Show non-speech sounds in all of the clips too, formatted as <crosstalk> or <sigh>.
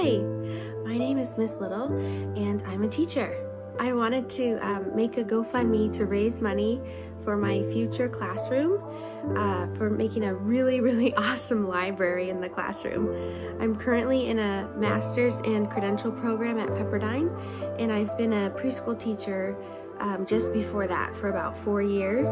Hi, my name is Miss Little and I'm a teacher. I wanted to um, make a GoFundMe to raise money for my future classroom uh, for making a really, <laughs> really awesome library in the classroom. I'm currently in a master's and credential program at Pepperdine, and I've been a preschool teacher um, just before that for about four years.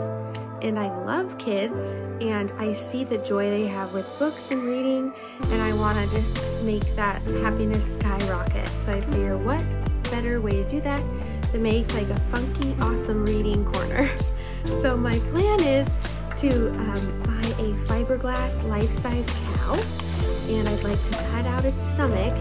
And I love kids, and I see the joy they have with books and reading, and I want to just make that happiness skyrocket. So I figure, what better way to do that than make like a funky, awesome reading corner? <laughs> So my plan is to um, buy a fiberglass life-size cow, and I'd like to cut out its stomach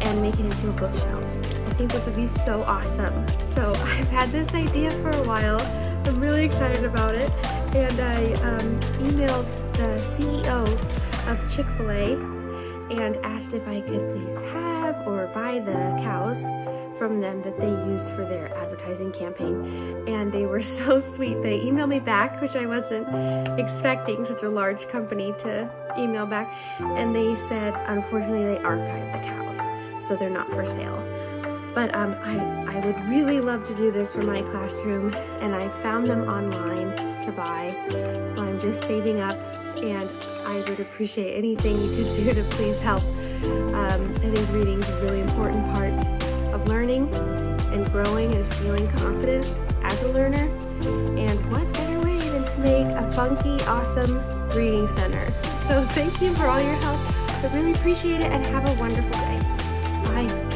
and make it into a bookshelf. I think this would be so awesome. So I've had this idea for a while. I'm really excited about it. And I um, emailed the CEO of Chick-fil-A and asked if I could please have or buy the cows from them that they used for their advertising campaign. And they were <laughs> so sweet. They emailed me back, which I wasn't expecting such a large company to email back. And they said, unfortunately, they archived the cows, so they're not for sale. But um, I, I would really love to do this for my classroom, and I found them online to buy. So I'm just saving up, and I would appreciate anything you could do to please help. Um, I think reading is a really important part of learning and growing and feeling confident as a learner. And what better way than to make a funky, awesome reading center. So thank you for all your help. I really appreciate it and have a wonderful day. Bye.